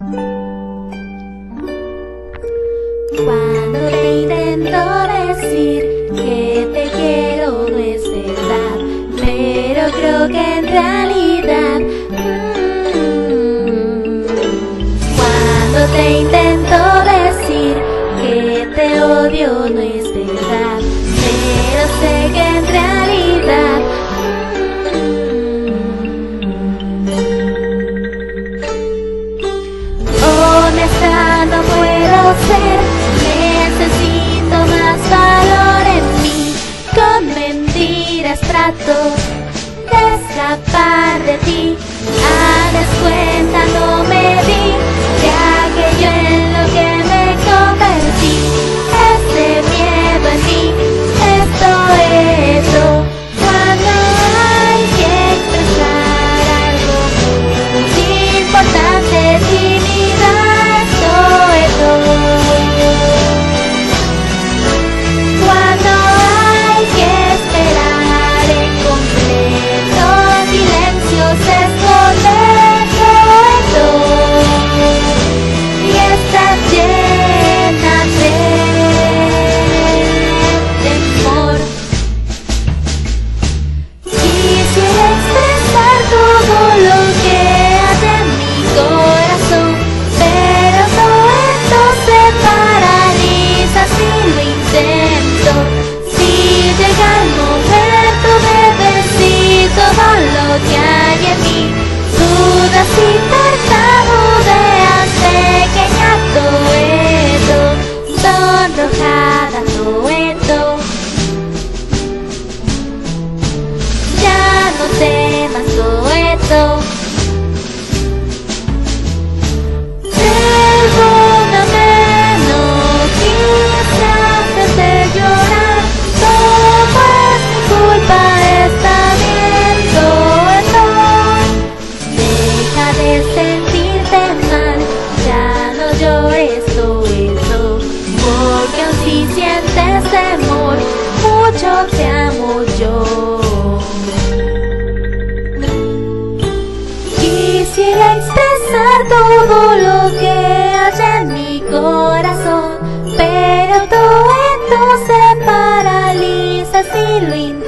Cuando te intento decir que te quiero no es verdad, pero creo que en realidad mm, Cuando te intento Toeto Perdóname, no quise hacerte llorar. Todo es mi culpa, está bien Toeto Deja de sentirte mal Ya no llores Toeto Porque aún si sientes temor Mucho te amo yo expresar todo lo que hay en mi corazón, pero todo esto se paraliza si.